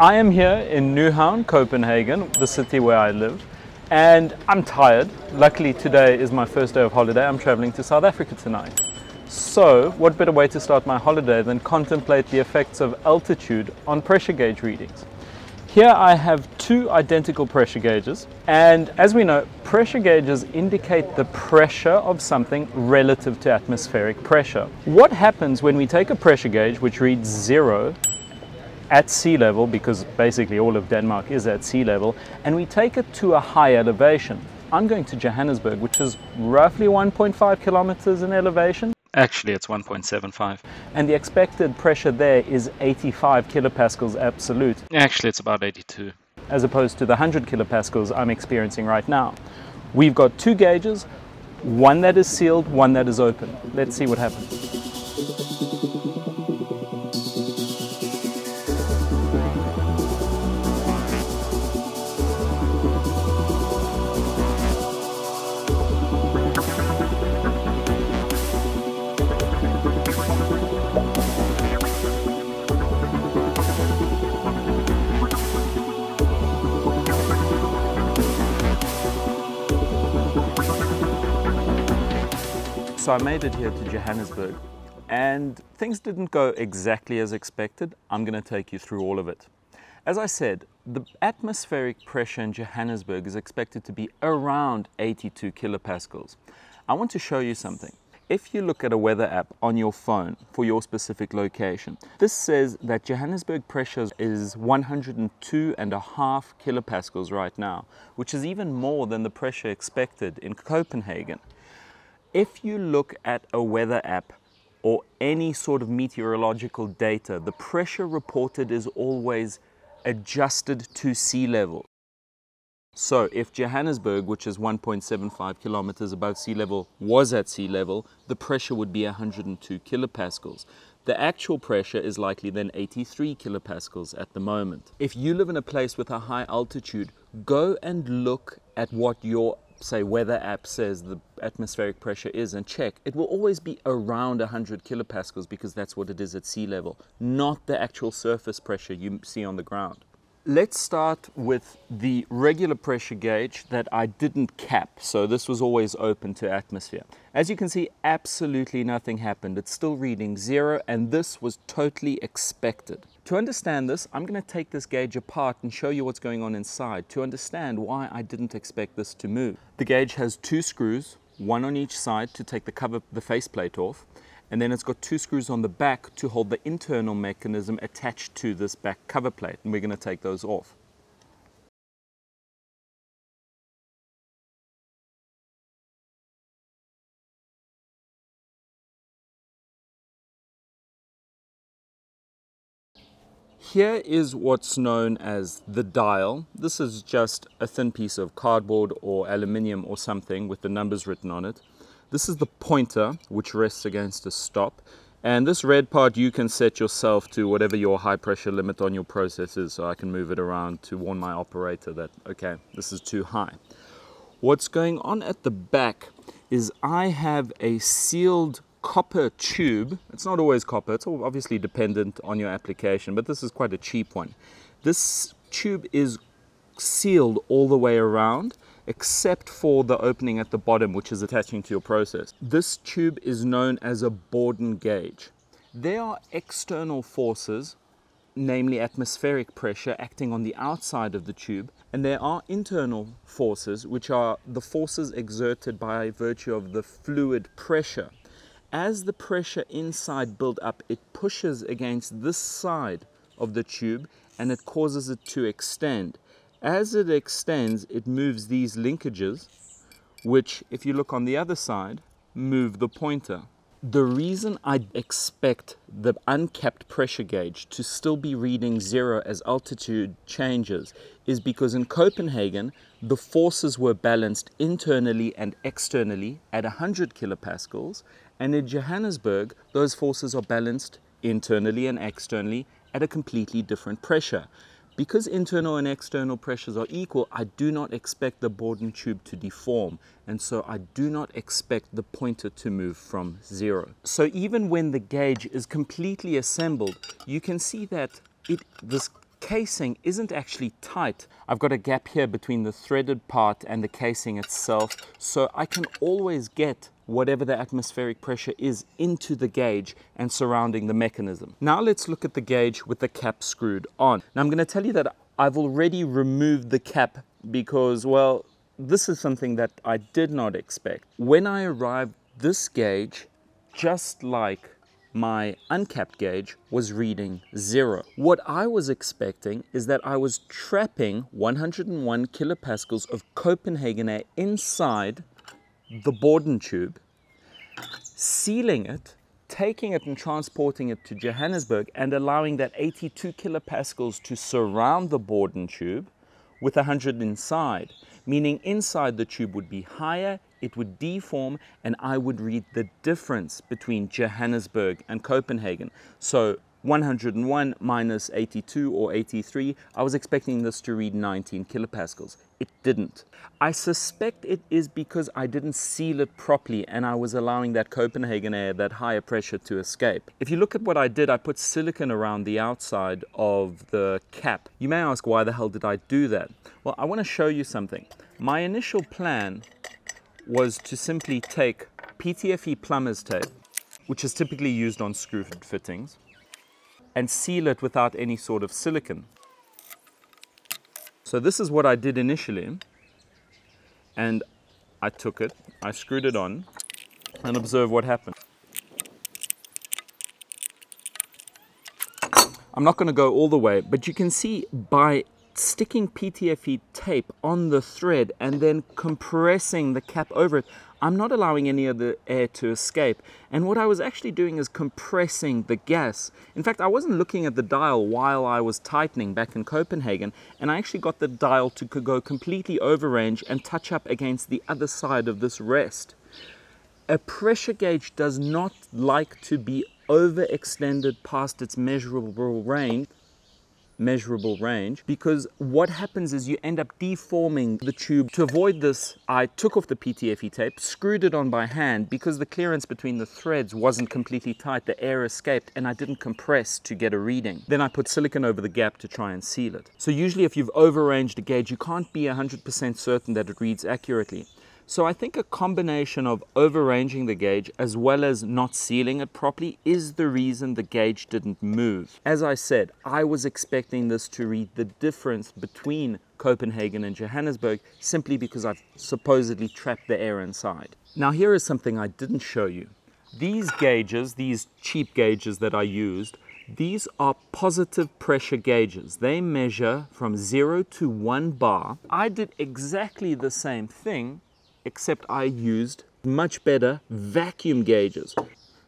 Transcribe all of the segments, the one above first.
I am here in Nyhavn, Copenhagen, the city where I live, and I'm tired. Luckily today is my first day of holiday. I'm traveling to South Africa tonight. So, what better way to start my holiday than contemplate the effects of altitude on pressure gauge readings? Here I have two identical pressure gauges and as we know pressure gauges indicate the pressure of something relative to atmospheric pressure. What happens when we take a pressure gauge which reads zero at sea level because basically all of Denmark is at sea level and we take it to a high elevation. I'm going to Johannesburg which is roughly 1.5 kilometers in elevation Actually, it's 1.75. And the expected pressure there is 85 kilopascals absolute. Actually, it's about 82. As opposed to the 100 kilopascals I'm experiencing right now. We've got two gauges, one that is sealed, one that is open. Let's see what happens. So I made it here to Johannesburg and things didn't go exactly as expected. I'm going to take you through all of it. As I said, the atmospheric pressure in Johannesburg is expected to be around 82 kilopascals. I want to show you something. If you look at a weather app on your phone for your specific location, this says that Johannesburg pressure is 102 and a half kilopascals right now, which is even more than the pressure expected in Copenhagen. If you look at a weather app or any sort of meteorological data, the pressure reported is always adjusted to sea level. So if Johannesburg, which is 1.75 kilometers above sea level, was at sea level, the pressure would be 102 kilopascals. The actual pressure is likely then 83 kilopascals at the moment. If you live in a place with a high altitude, go and look at what your say weather app says the atmospheric pressure is and check, it will always be around 100 kilopascals because that's what it is at sea level, not the actual surface pressure you see on the ground. Let's start with the regular pressure gauge that I didn't cap, so this was always open to atmosphere. As you can see, absolutely nothing happened. It's still reading zero, and this was totally expected. To understand this, I'm going to take this gauge apart and show you what's going on inside to understand why I didn't expect this to move. The gauge has two screws, one on each side to take the cover, the faceplate off, and then it's got two screws on the back to hold the internal mechanism attached to this back cover plate and we're going to take those off. Here is what's known as the dial. This is just a thin piece of cardboard or aluminium or something with the numbers written on it. This is the pointer, which rests against a stop. And this red part you can set yourself to whatever your high pressure limit on your process is. So I can move it around to warn my operator that, okay, this is too high. What's going on at the back is I have a sealed copper tube. It's not always copper, it's obviously dependent on your application, but this is quite a cheap one. This tube is sealed all the way around except for the opening at the bottom which is attaching to your process. This tube is known as a Bourdon gauge. There are external forces, namely atmospheric pressure acting on the outside of the tube, and there are internal forces which are the forces exerted by virtue of the fluid pressure. As the pressure inside build up, it pushes against this side of the tube and it causes it to extend. As it extends, it moves these linkages, which, if you look on the other side, move the pointer. The reason I expect the uncapped pressure gauge to still be reading zero as altitude changes is because in Copenhagen, the forces were balanced internally and externally at 100 kilopascals, and in Johannesburg, those forces are balanced internally and externally at a completely different pressure. Because internal and external pressures are equal, I do not expect the Bourdon tube to deform, and so I do not expect the pointer to move from zero. So even when the gauge is completely assembled, you can see that it, this casing isn't actually tight. I've got a gap here between the threaded part and the casing itself, so I can always get whatever the atmospheric pressure is into the gauge and surrounding the mechanism. Now let's look at the gauge with the cap screwed on. Now I'm going to tell you that I've already removed the cap because, well, this is something that I did not expect. When I arrived, this gauge, just like my uncapped gauge was reading zero. What I was expecting is that I was trapping 101 kilopascals of Copenhagen air inside the Bourdon tube, sealing it, taking it and transporting it to Johannesburg and allowing that 82 kilopascals to surround the Bourdon tube with 100 inside, meaning inside the tube would be higher, it would deform, and I would read the difference between Johannesburg and Copenhagen. So 101 minus 82 or 83, I was expecting this to read 19 kilopascals. It didn't. I suspect it is because I didn't seal it properly and I was allowing that Copenhagen air, that higher pressure to escape. If you look at what I did, I put silicon around the outside of the cap. You may ask, why the hell did I do that? Well, I want to show you something. My initial plan was to simply take PTFE plumber's tape, which is typically used on screw fittings, and seal it without any sort of silicon. So this is what I did initially. And I took it, I screwed it on, and observe what happened. I'm not going to go all the way, but you can see by sticking PTFE tape on the thread and then compressing the cap over it, I'm not allowing any of the air to escape. And what I was actually doing is compressing the gas. In fact, I wasn't looking at the dial while I was tightening back in Copenhagen, and I actually got the dial to go completely over range and touch up against the other side of this rest. A pressure gauge does not like to be overextended past its measurable range measurable range because what happens is you end up deforming the tube. To avoid this, I took off the PTFE tape, screwed it on by hand because the clearance between the threads wasn't completely tight, the air escaped and I didn't compress to get a reading. Then I put silicone over the gap to try and seal it. So usually if you've overranged a gauge, you can't be 100% certain that it reads accurately. So I think a combination of overranging the gauge as well as not sealing it properly is the reason the gauge didn't move. As I said, I was expecting this to read the difference between Copenhagen and Johannesburg simply because I've supposedly trapped the air inside. Now here is something I didn't show you. These gauges, these cheap gauges that I used, these are positive pressure gauges. They measure from zero to one bar. I did exactly the same thing except I used much better vacuum gauges.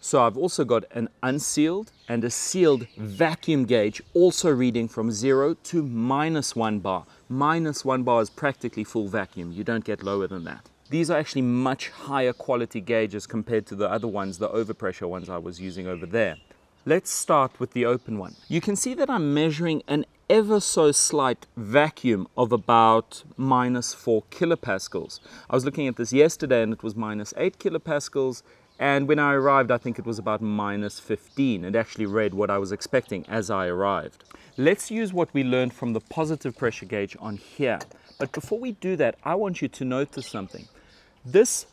So I've also got an unsealed and a sealed vacuum gauge also reading from zero to minus one bar. Minus one bar is practically full vacuum. You don't get lower than that. These are actually much higher quality gauges compared to the other ones, the overpressure ones I was using over there. Let's start with the open one. You can see that I'm measuring an ever so slight vacuum of about minus 4 kilopascals. I was looking at this yesterday and it was minus 8 kilopascals and when I arrived I think it was about minus 15. It actually read what I was expecting as I arrived. Let's use what we learned from the positive pressure gauge on here. But before we do that I want you to notice something. This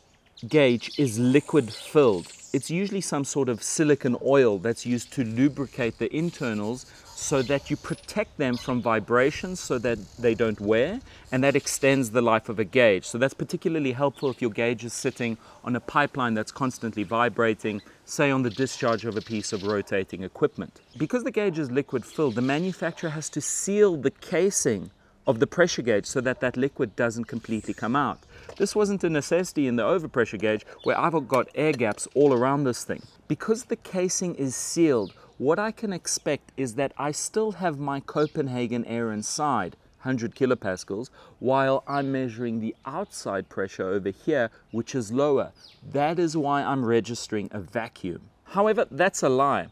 gauge is liquid filled. It's usually some sort of silicon oil that's used to lubricate the internals so that you protect them from vibrations so that they don't wear and that extends the life of a gauge. So that's particularly helpful if your gauge is sitting on a pipeline that's constantly vibrating, say on the discharge of a piece of rotating equipment. Because the gauge is liquid filled, the manufacturer has to seal the casing of the pressure gauge so that that liquid doesn't completely come out. This wasn't a necessity in the overpressure gauge where I've got air gaps all around this thing. Because the casing is sealed, what I can expect is that I still have my Copenhagen air inside, 100 kilopascals, while I'm measuring the outside pressure over here, which is lower. That is why I'm registering a vacuum. However, that's a lie.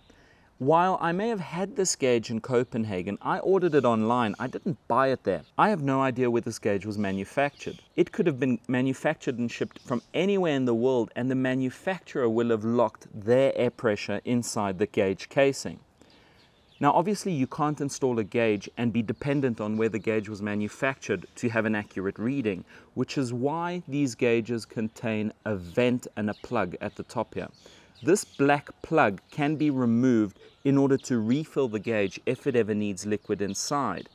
While I may have had this gauge in Copenhagen, I ordered it online. I didn't buy it there. I have no idea where this gauge was manufactured. It could have been manufactured and shipped from anywhere in the world and the manufacturer will have locked their air pressure inside the gauge casing. Now, obviously, you can't install a gauge and be dependent on where the gauge was manufactured to have an accurate reading, which is why these gauges contain a vent and a plug at the top here. This black plug can be removed in order to refill the gauge if it ever needs liquid inside.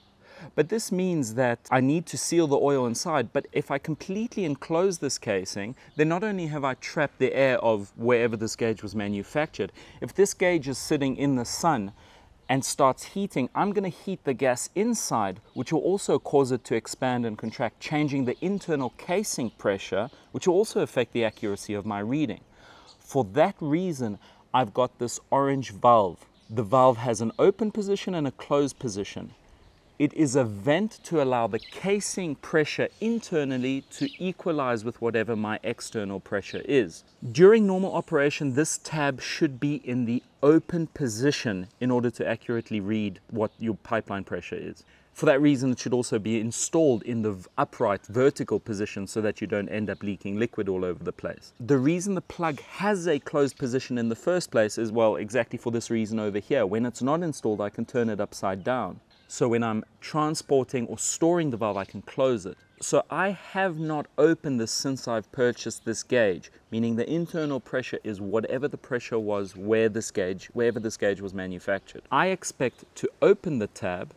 But this means that I need to seal the oil inside, but if I completely enclose this casing, then not only have I trapped the air of wherever this gauge was manufactured, if this gauge is sitting in the sun, and starts heating, I'm going to heat the gas inside, which will also cause it to expand and contract, changing the internal casing pressure, which will also affect the accuracy of my reading. For that reason, I've got this orange valve. The valve has an open position and a closed position. It is a vent to allow the casing pressure internally to equalize with whatever my external pressure is. During normal operation, this tab should be in the open position in order to accurately read what your pipeline pressure is. For that reason, it should also be installed in the upright vertical position so that you don't end up leaking liquid all over the place. The reason the plug has a closed position in the first place is, well, exactly for this reason over here. When it's not installed, I can turn it upside down. So when I'm transporting or storing the valve, I can close it. So I have not opened this since I've purchased this gauge, meaning the internal pressure is whatever the pressure was where this gauge, wherever this gauge was manufactured. I expect to open the tab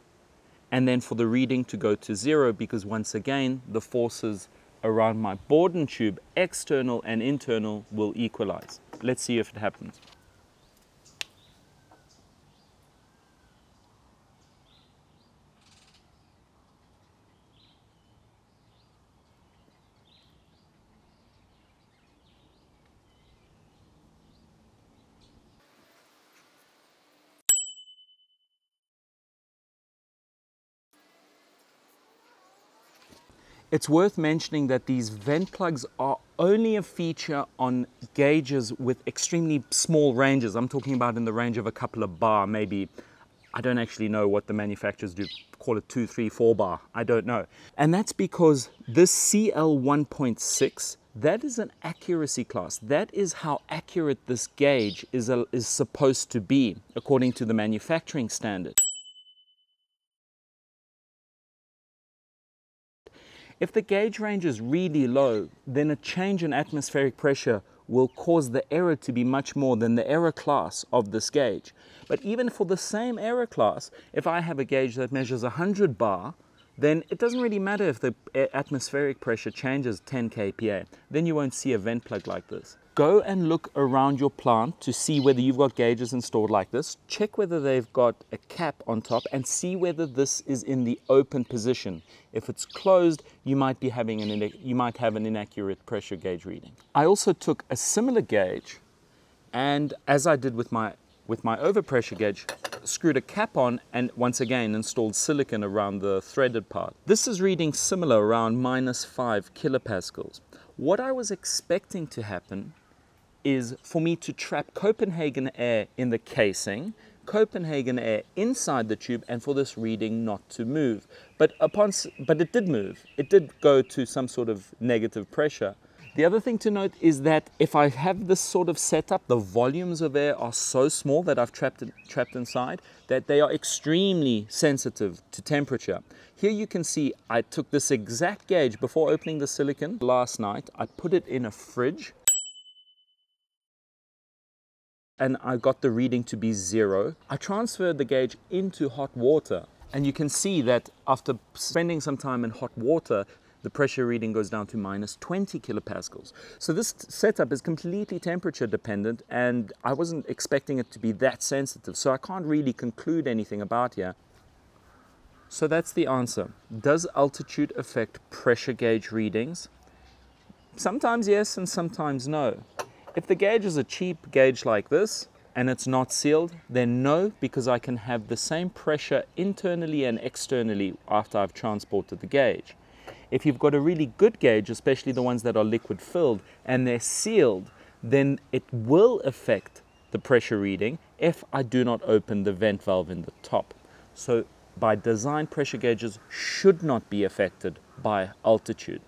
and then for the reading to go to zero because once again, the forces around my Bourdon tube, external and internal, will equalize. Let's see if it happens. It's worth mentioning that these vent plugs are only a feature on gauges with extremely small ranges. I'm talking about in the range of a couple of bar, maybe, I don't actually know what the manufacturers do, call it two, three, four bar, I don't know. And that's because this CL 1.6 that is an accuracy class. That is how accurate this gauge is, is supposed to be according to the manufacturing standard. If the gauge range is really low, then a change in atmospheric pressure will cause the error to be much more than the error class of this gauge. But even for the same error class, if I have a gauge that measures 100 bar, then it doesn't really matter if the atmospheric pressure changes 10 kPa. Then you won't see a vent plug like this. Go and look around your plant to see whether you've got gauges installed like this. Check whether they've got a cap on top and see whether this is in the open position. If it's closed, you might be having an you might have an inaccurate pressure gauge reading. I also took a similar gauge and as I did with my with my overpressure gauge, screwed a cap on and once again installed silicon around the threaded part. This is reading similar around minus 5 kilopascals. What I was expecting to happen is for me to trap Copenhagen air in the casing, Copenhagen air inside the tube, and for this reading not to move. But upon, but it did move. It did go to some sort of negative pressure. The other thing to note is that if I have this sort of setup, the volumes of air are so small that I've trapped, trapped inside that they are extremely sensitive to temperature. Here you can see I took this exact gauge before opening the silicon last night. I put it in a fridge and I got the reading to be zero. I transferred the gauge into hot water and you can see that after spending some time in hot water, the pressure reading goes down to minus 20 kilopascals. So this setup is completely temperature dependent and I wasn't expecting it to be that sensitive. So I can't really conclude anything about here. So that's the answer. Does altitude affect pressure gauge readings? Sometimes yes and sometimes no. If the gauge is a cheap gauge like this and it's not sealed, then no, because I can have the same pressure internally and externally after I've transported the gauge. If you've got a really good gauge, especially the ones that are liquid filled, and they're sealed, then it will affect the pressure reading if I do not open the vent valve in the top. So by design, pressure gauges should not be affected by altitude.